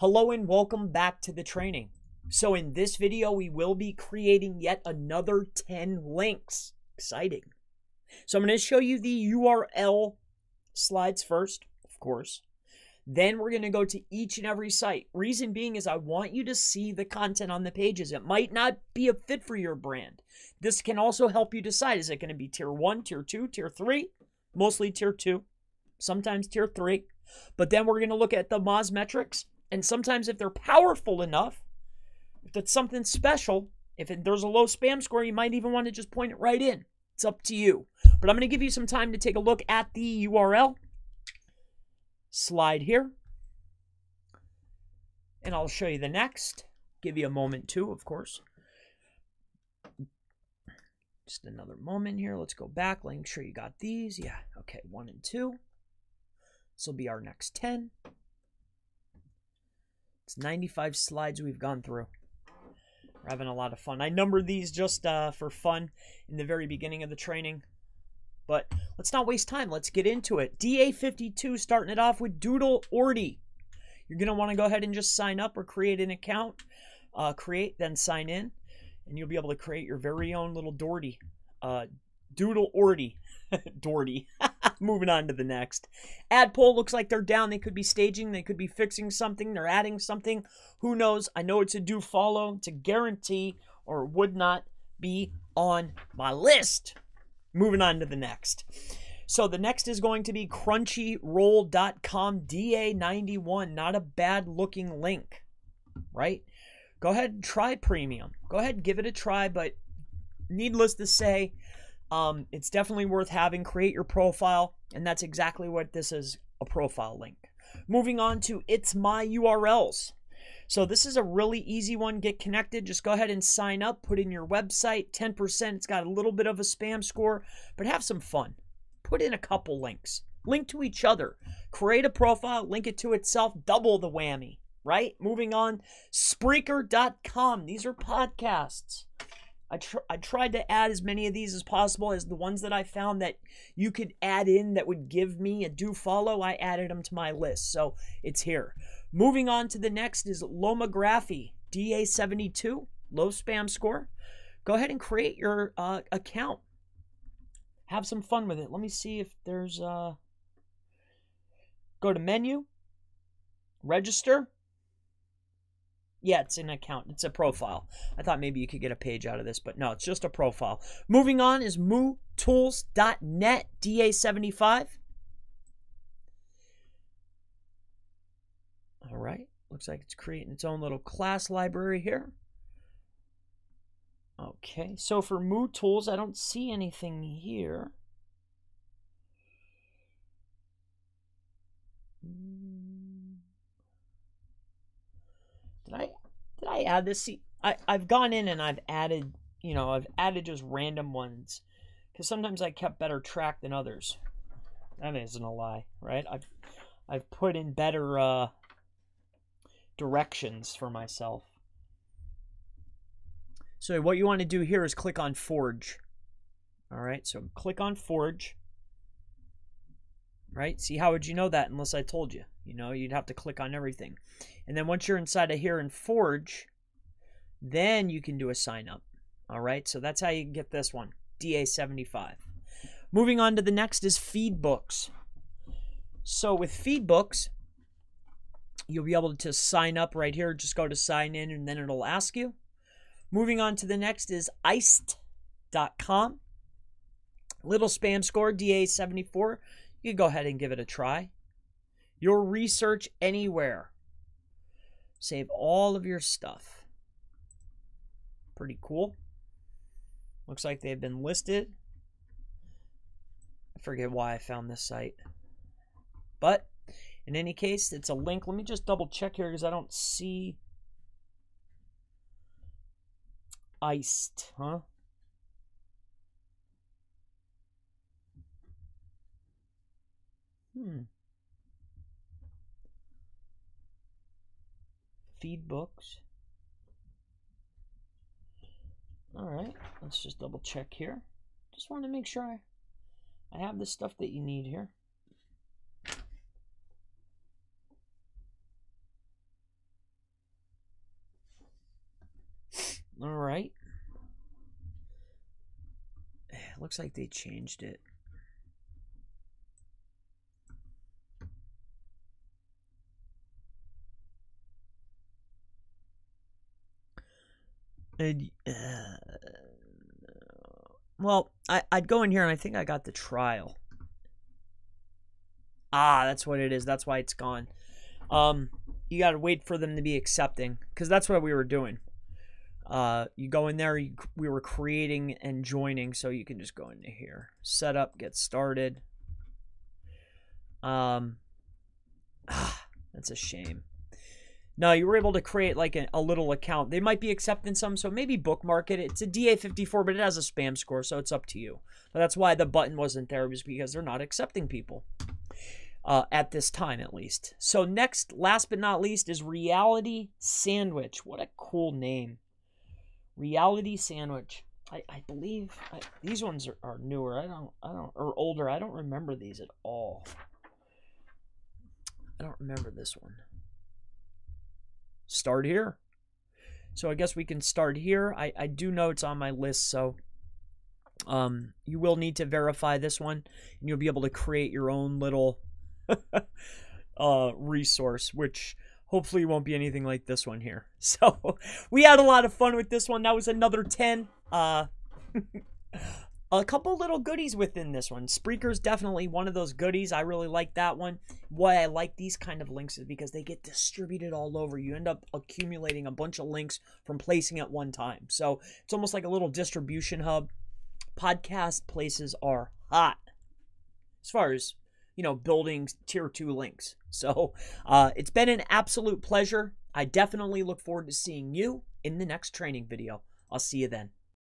Hello and welcome back to the training. So in this video, we will be creating yet another 10 links. Exciting. So I'm going to show you the URL slides first, of course. Then we're going to go to each and every site. Reason being is I want you to see the content on the pages. It might not be a fit for your brand. This can also help you decide, is it going to be tier one, tier two, tier three? Mostly tier two, sometimes tier three. But then we're going to look at the Moz metrics and sometimes, if they're powerful enough, if it's something special, if it, there's a low spam score, you might even want to just point it right in. It's up to you. But I'm going to give you some time to take a look at the URL. Slide here. And I'll show you the next. Give you a moment too, of course. Just another moment here. Let's go back. Make sure you got these. Yeah, okay, one and two. This will be our next 10. It's 95 slides we've gone through. We're having a lot of fun. I numbered these just uh, for fun in the very beginning of the training. But let's not waste time. Let's get into it. DA52 starting it off with Doodle Orty. You're going to want to go ahead and just sign up or create an account. Uh, create, then sign in. And you'll be able to create your very own little Doherty. Uh, Doodle Orty. Doherty. Moving on to the next. Ad poll looks like they're down. They could be staging. They could be fixing something. They're adding something. Who knows? I know it's a do follow. It's a guarantee or would not be on my list. Moving on to the next. So the next is going to be crunchyroll.com DA91. Not a bad looking link, right? Go ahead and try premium. Go ahead and give it a try, but needless to say, um, it's definitely worth having. Create your profile, and that's exactly what this is a profile link. Moving on to It's My URLs. So this is a really easy one. Get connected. Just go ahead and sign up. Put in your website. 10%. It's got a little bit of a spam score, but have some fun. Put in a couple links. Link to each other. Create a profile. Link it to itself. Double the whammy. Right? Moving on. Spreaker.com. These are podcasts. I, tr- I tried to add as many of these as possible as the ones that I found that you could add in that would give me a do follow. I added them to my list, so it's here. Moving on to the next is Lomography DA72, low spam score. Go ahead and create your uh, account. Have some fun with it. Let me see if there's. Uh... Go to menu, register yeah, it's an account. It's a profile. I thought maybe you could get a page out of this, but no, it's just a profile. Moving on is mootools.net DA75. All right. Looks like it's creating its own little class library here. Okay, so for MooTools, I don't see anything here. I add this? See, I I've gone in and I've added you know I've added just random ones because sometimes I kept better track than others. That isn't a lie, right? I've I've put in better uh, directions for myself. So what you want to do here is click on Forge. All right, so click on Forge. Right? See, how would you know that unless I told you? You know, you'd have to click on everything. And then once you're inside of here in Forge, then you can do a sign up. All right, so that's how you get this one, DA75. Moving on to the next is Feedbooks. So with Feedbooks, you'll be able to sign up right here. Just go to sign in and then it'll ask you. Moving on to the next is iced.com. Little spam score, DA74. You can go ahead and give it a try. Your research anywhere. Save all of your stuff. Pretty cool. Looks like they've been listed. I forget why I found this site. But in any case, it's a link. Let me just double check here because I don't see iced, huh? Hmm. Feedbooks. All right, let's just double check here. Just wanted to make sure I, I have the stuff that you need here. All right. It looks like they changed it. And, uh, well, I, I'd go in here and I think I got the trial. Ah, that's what it is. That's why it's gone. Um, you got to wait for them to be accepting because that's what we were doing. Uh, you go in there, you, we were creating and joining, so you can just go into here. set up, get started. Um, ah, that's a shame. No, you were able to create like a, a, little account. They might be accepting some, so maybe bookmark it. It's a DA54, but it has a spam score, so it's up to you. But that's why the button wasn't there, was because they're not accepting people uh, at this time, at least. So next, last but not least, is Reality Sandwich. What a cool name. Reality Sandwich. I, I believe I, these ones are, are newer. I don't I don't or older. I don't remember these at all. I don't remember this one. Start here. So I guess we can start here. I, I do know it's on my list, so um, you will need to verify this one, and you'll be able to create your own little uh, resource, which hopefully won't be anything like this one here. So we had a lot of fun with this one. That was another 10. Uh, a couple little goodies within this one. Spreaker's definitely one of those goodies. I really like that one. Why I like these kind of links is because they get distributed all over. You end up accumulating a bunch of links from placing at one time. So it's almost like a little distribution hub. Podcast places are hot as far as you know, building tier two links. So uh, it's been an absolute pleasure. I definitely look forward to seeing you in the next training video. I'll see you then.